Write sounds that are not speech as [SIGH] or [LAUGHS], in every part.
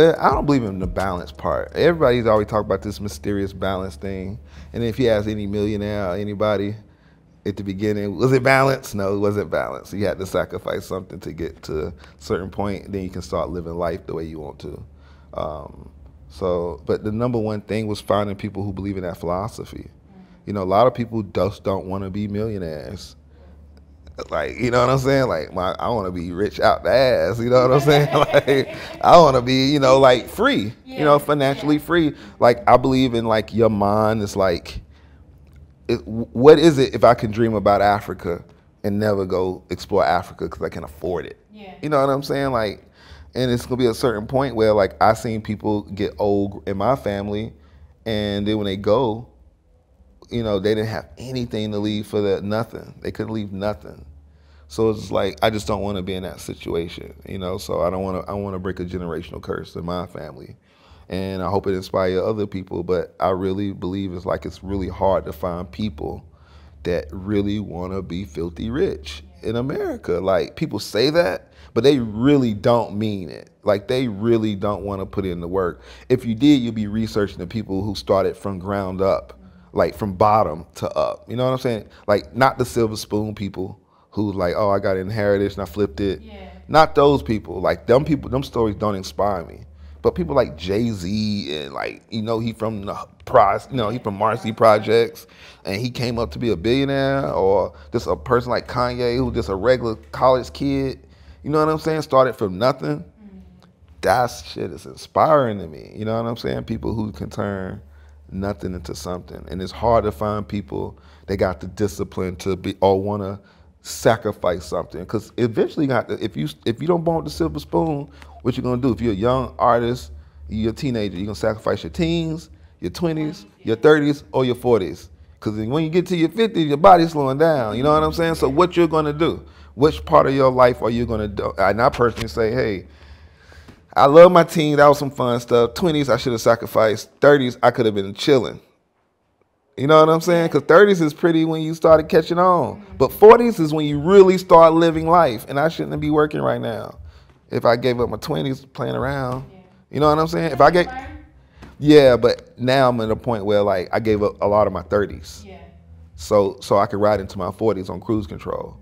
I don't believe in the balance part. Everybody's always talking about this mysterious balance thing. And if you ask any millionaire or anybody at the beginning, was it balance? No, it wasn't balance. You had to sacrifice something to get to a certain point, then you can start living life the way you want to. Um, so, but the number one thing was finding people who believe in that philosophy. You know, a lot of people just don't want to be millionaires. Like, you know what I'm saying? Like, my, I want to be rich out the ass. You know what I'm saying? [LAUGHS] like, [LAUGHS] I want to be, you know, like free. Yeah. You know, financially yeah. free. Like, I believe in like your mind is like, it, what is it if I can dream about Africa and never go explore Africa because I can afford it? Yeah. You know what I'm saying? Like, and it's gonna be a certain point where like I seen people get old in my family, and then when they go, you know, they didn't have anything to leave for that nothing. They couldn't leave nothing. So it's like I just don't want to be in that situation, you know. So I don't want to. I want to break a generational curse in my family, and I hope it inspires other people. But I really believe it's like it's really hard to find people that really want to be filthy rich in America. Like people say that, but they really don't mean it. Like they really don't want to put in the work. If you did, you'd be researching the people who started from ground up, like from bottom to up. You know what I'm saying? Like not the silver spoon people who's like, oh, I got inherited and I flipped it. Yeah. Not those people. Like them people, them stories don't inspire me. But people like Jay Z and like you know he from the price, you know he from Marcy Projects, and he came up to be a billionaire, or just a person like Kanye who's just a regular college kid. You know what I'm saying? Started from nothing. Mm-hmm. That shit is inspiring to me. You know what I'm saying? People who can turn nothing into something, and it's hard to find people that got the discipline to be or want to sacrifice something. Because eventually you to, if you if you don't born with the silver spoon what you gonna do? If you're a young artist you're a teenager you're gonna sacrifice your teens your 20s your 30s or your 40s because when you get to your 50s your body's slowing down you know what i'm saying? So what you're gonna do? Which part of your life are you gonna do? And i personally say hey i love my teens that was some fun stuff 20s i should have sacrificed 30s i could have been chilling you know what I'm saying? Because 30s is pretty when you started catching on. But 40s is when you really start living life. And I shouldn't be working right now. If I gave up my 20s playing around. You know what I'm saying? If I get Yeah, but now I'm at a point where like I gave up a lot of my 30s. Yeah. So so I could ride into my 40s on cruise control.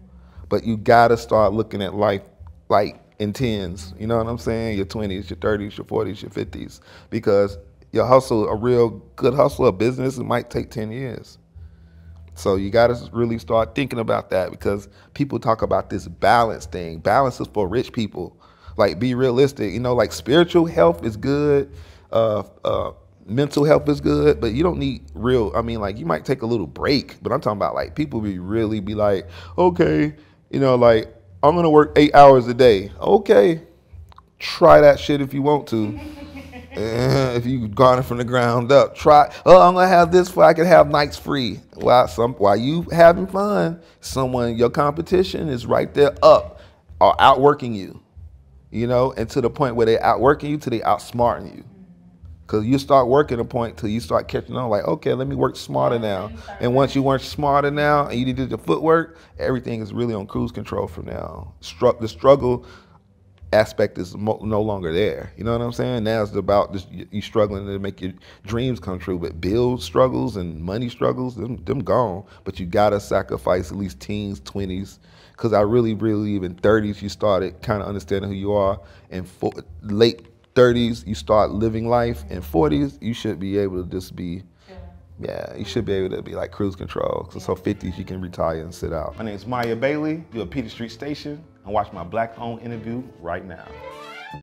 But you gotta start looking at life like in tens. You know what I'm saying? Your 20s, your 30s, your 40s, your 50s. Because your hustle, a real good hustle, a business, it might take 10 years. So you got to really start thinking about that because people talk about this balance thing. Balance is for rich people. Like, be realistic. You know, like spiritual health is good, uh, uh, mental health is good, but you don't need real. I mean, like, you might take a little break, but I'm talking about like people be really be like, okay, you know, like I'm gonna work eight hours a day. Okay, try that shit if you want to. [LAUGHS] Eh, if you garner from the ground up, try. Oh, I'm gonna have this, so I can have nights free. While some, while you having fun, someone your competition is right there up, or outworking you. You know, and to the point where they outworking you, to they outsmarting you. Cause you start working a point till you start catching on. Like, okay, let me work smarter now. And once you work smarter now, and you did the footwork, everything is really on cruise control from now. Stru- the struggle aspect is mo- no longer there. You know what I'm saying? Now it's about just you struggling to make your dreams come true. But bill struggles and money struggles, them, them gone. But you gotta sacrifice at least teens, twenties, because I really believe in thirties you started kind of understanding who you are, and for, late thirties you start living life, In forties you should be able to just be. Yeah, you should be able to be like cruise control. So, so 50s, you can retire and sit out. My name is Miya Bailey. You're at Peter Street Station and watch my black owned interview right now.